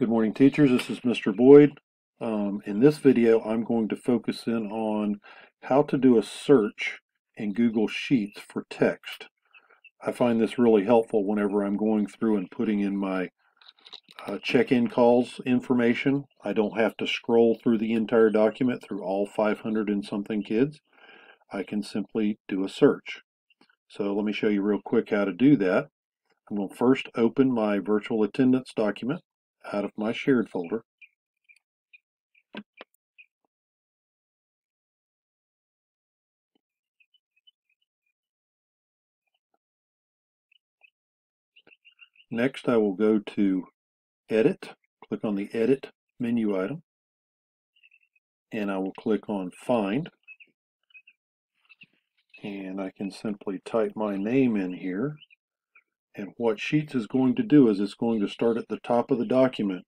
Good morning teachers, this is Mr. Boyd. Um, in this video I'm going to focus in on how to do a search in Google Sheets for text. I find this really helpful whenever I'm going through and putting in my uh, check-in calls information. I don't have to scroll through the entire document through all 500 and something kids. I can simply do a search. So let me show you real quick how to do that. I'm going to first open my virtual attendance document out of my shared folder. Next, I will go to Edit, click on the Edit menu item, and I will click on Find. And I can simply type my name in here and what Sheets is going to do is it's going to start at the top of the document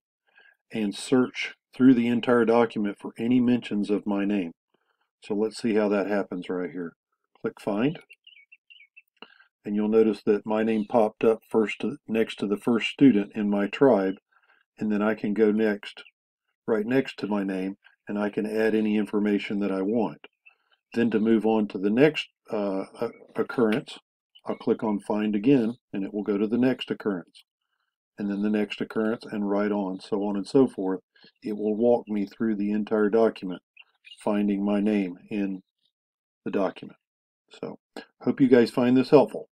and search through the entire document for any mentions of my name. So let's see how that happens right here. Click Find. And you'll notice that my name popped up first to, next to the first student in my tribe. And then I can go next, right next to my name, and I can add any information that I want. Then to move on to the next uh, occurrence, I'll click on find again and it will go to the next occurrence and then the next occurrence and right on so on and so forth. It will walk me through the entire document finding my name in the document. So hope you guys find this helpful